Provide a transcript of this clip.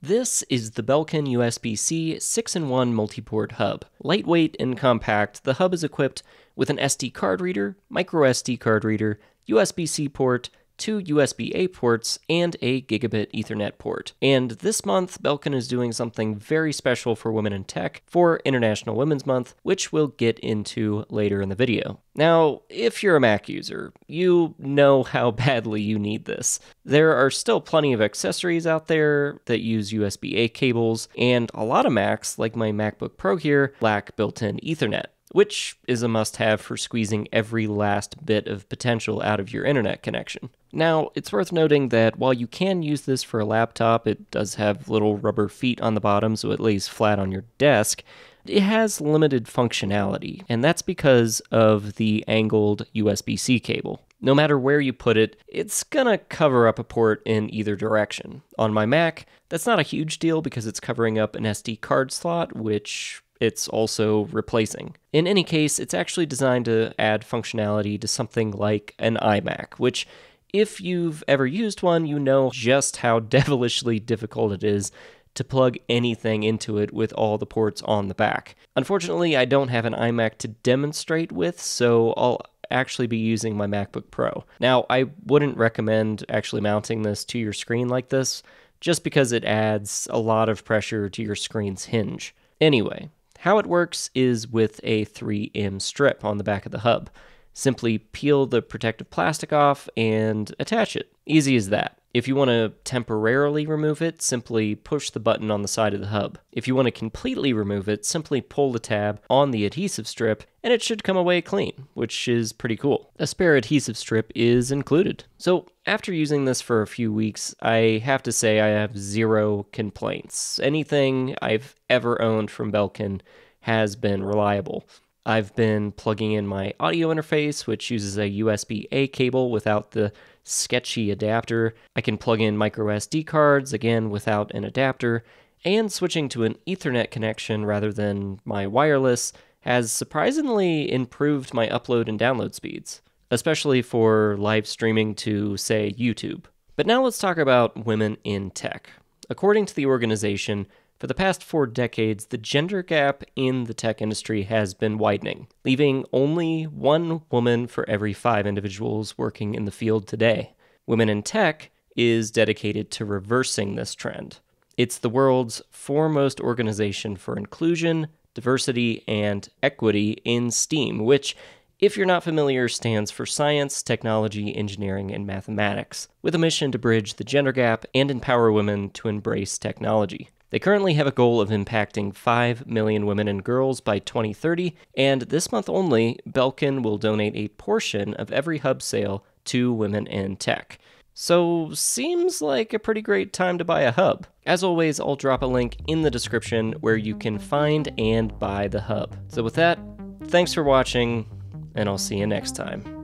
This is the Belkin USB-C 6-in-1 multi-port hub. Lightweight and compact, the hub is equipped with an SD card reader, micro SD card reader, USB-C port, two USB A ports, and a gigabit Ethernet port. And this month, Belkin is doing something very special for women in tech for International Women's Month, which we'll get into later in the video. Now, if you're a Mac user, you know how badly you need this. There are still plenty of accessories out there that use USB A cables, and a lot of Macs, like my MacBook Pro here, lack built in Ethernet which is a must have for squeezing every last bit of potential out of your internet connection. Now, it's worth noting that while you can use this for a laptop, it does have little rubber feet on the bottom so it lays flat on your desk. It has limited functionality, and that's because of the angled USB C cable. No matter where you put it, it's gonna cover up a port in either direction. On my Mac, that's not a huge deal because it's covering up an SD card slot, which it's also replacing. In any case, it's actually designed to add functionality to something like an iMac, which, if you've ever used one, you know just how devilishly difficult it is to plug anything into it with all the ports on the back. Unfortunately, I don't have an iMac to demonstrate with, so I'll actually be using my MacBook Pro. Now, I wouldn't recommend actually mounting this to your screen like this, just because it adds a lot of pressure to your screen's hinge. Anyway, how it works is with a 3M strip on the back of the hub. Simply peel the protective plastic off and attach it. Easy as that. If you want to temporarily remove it, simply push the button on the side of the hub. If you want to completely remove it, simply pull the tab on the adhesive strip and it should come away clean, which is pretty cool. A spare adhesive strip is included. So after using this for a few weeks, I have to say I have zero complaints. Anything I've ever owned from Belkin has been reliable. I've been plugging in my audio interface, which uses a USB A cable without the sketchy adapter. I can plug in micro SD cards, again without an adapter, and switching to an Ethernet connection rather than my wireless has surprisingly improved my upload and download speeds, especially for live streaming to, say, YouTube. But now let's talk about women in tech. According to the organization, for the past four decades, the gender gap in the tech industry has been widening, leaving only one woman for every five individuals working in the field today. Women in Tech is dedicated to reversing this trend. It's the world's foremost organization for inclusion, diversity, and equity in STEAM, which, if you're not familiar, stands for science, technology, engineering, and mathematics, with a mission to bridge the gender gap and empower women to embrace technology. They currently have a goal of impacting 5 million women and girls by 2030, and this month only, Belkin will donate a portion of every hub sale to women in tech. So, seems like a pretty great time to buy a hub. As always, I'll drop a link in the description where you can find and buy the hub. So, with that, thanks for watching, and I'll see you next time.